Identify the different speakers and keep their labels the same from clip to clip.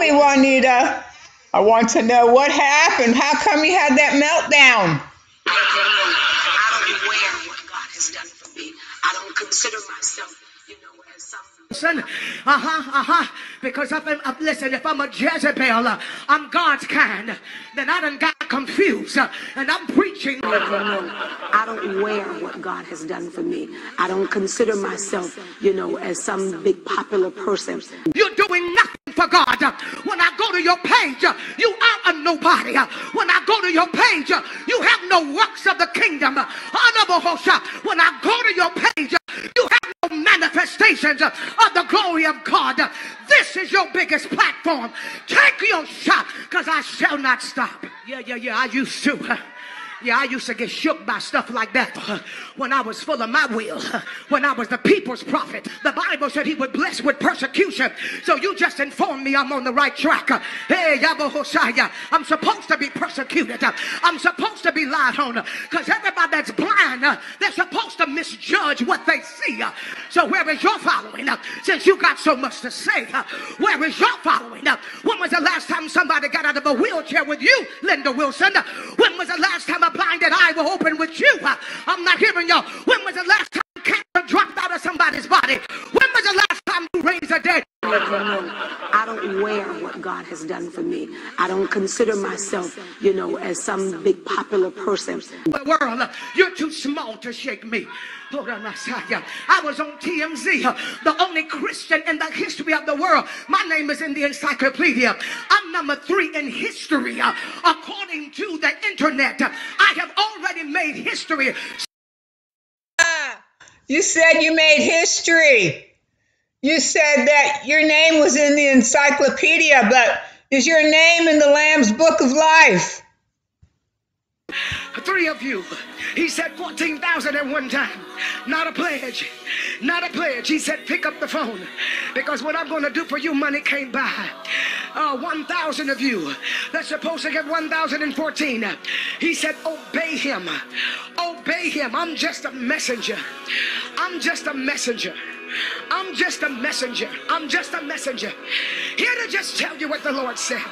Speaker 1: me, Juanita. I want to know what happened. How come you had that meltdown?
Speaker 2: I don't wear what God has done for me. I don't consider myself, you know, as some
Speaker 3: Listen, uh huh, uh huh. Because if I'm, listen, if I'm a Jezebel, uh, I'm God's kind, then I done got confused, uh, and I'm preaching.
Speaker 2: let you know I don't wear what God has done for me. I don't consider myself, you know, as some big popular person.
Speaker 3: You're doing nothing for God. When I go to your page, you are a nobody. When I go to your page, you have no works of the kingdom. Honorable Hosha, When I go to your page, uh, you have no manifestations uh, of the glory of God. This is your biggest platform. Take your shot, because I shall not stop. Yeah, yeah, yeah, I used to. Yeah, I used to get shook by stuff like that when I was full of my will, when I was the people's prophet. The Bible said he would bless with persecution. So you just informed me I'm on the right track. Hey, Yabohosaya, I'm supposed to be persecuted. I'm supposed to be lied on because everybody that's blind, they're supposed to misjudge what they see. So where is your following? Since you got so much to say, where is your following? When was the last time somebody got out of a wheelchair with you, Linda Wilson? When was the last time a blinded eye will open with you? I'm not hearing y'all. When was the last time cancer dropped out of somebody's body? When was the last time you raised a dead?
Speaker 2: let you know I don't wear what God has done for me. I don't consider myself, you know, as some big popular person.
Speaker 3: the world. You're too small to shake me. Hold on, Messiah. I was on TMZ, the only Christian in the history of the world. My name is in the encyclopedia. I'm number three in history. According to the internet, I have already made history.
Speaker 1: Ah, you said you made history. You said that your name was in the encyclopedia, but is your name in the Lamb's Book of Life?
Speaker 3: Three of you. He said 14,000 at one time. Not a pledge. Not a pledge. He said, pick up the phone. Because what I'm going to do for you, money can't buy. Uh, 1,000 of you. That's supposed to get 1,014. He said, obey him. Obey him. I'm just a messenger. I'm just a messenger. I'm just a messenger. I'm just a messenger. Here to just tell you what the Lord said.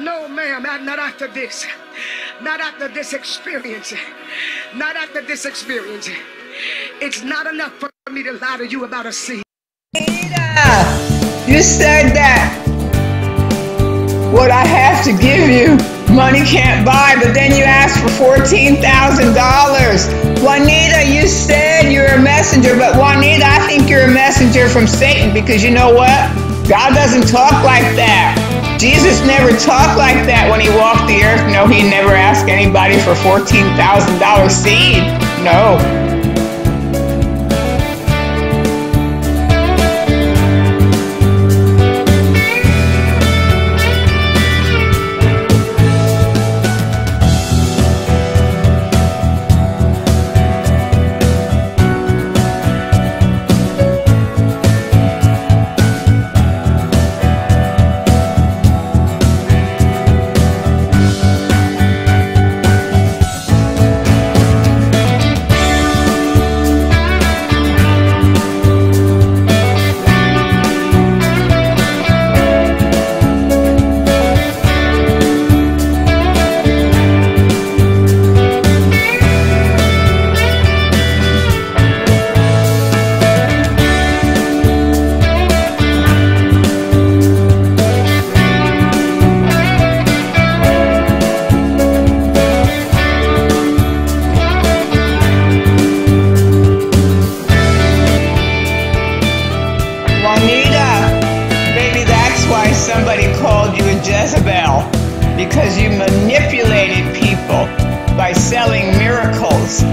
Speaker 3: No, ma'am, not after this. Not after this experience. Not after this experience. It's not enough for me to lie to you about a seed.
Speaker 1: You said that what I have to give you, money can't buy, but then you asked for $14,000. Juanita, you said you're a messenger, but Juanita, I think you're a messenger from Satan because you know what? God doesn't talk like that. Jesus never talked like that when he walked the earth. No, he never asked anybody for $14,000 seed. No. Because you manipulated people by selling miracles